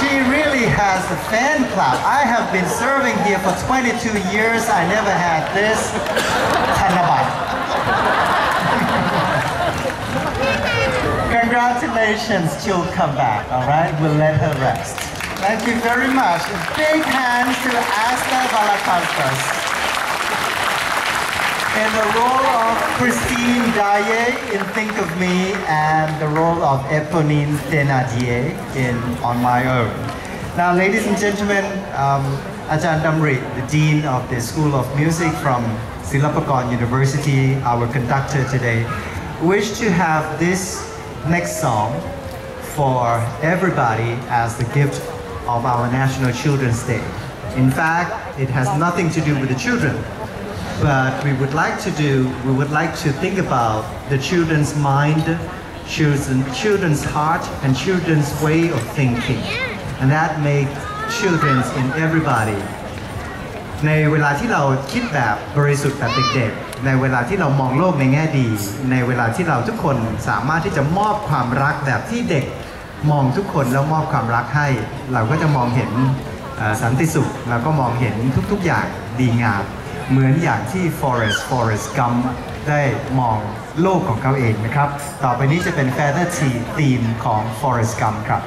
She really has a fan club. I have been serving here for 22 years. I never had this tanabat. Congratulations, she'll come back, all right? We'll let her rest. Thank you very much. A big hand to Asta Balakauskas. In the role of Christine Daaé in Think of Me and the role of Eponine Thénardier in On My Own. Now, ladies and gentlemen, um, Ajahn Damri, the Dean of the School of Music from Silpakorn University, our conductor today, wish to have this next song for everybody as the gift of our National Children's Day. In fact, it has nothing to do with the children, but we would like to do, we would like to think about the children's mind, children, children's heart, and children's way of thinking. And that makes children in everybody ในเวลาที่เราคิดแบบบริสุทธิ์แบบเด็กๆ ในเวลาที่เรามองโลกในแง่ดี ในเวลาที่เราทุกคนสามารถที่จะมอบความรักแบบที่เด็ก มองทุกคนแล้วมอบความรักให้ เราก็จะมองเห็นสันติสุข แล้วก็มองเห็นทุกๆอย่างดีงาม เหมือนอย่างที่ Forest Forest Gump ได้มองโลกของเขาเองนะครับ ต่อไปนี้จะเป็น Feather Tea ธีมของ Forest Gump ครับ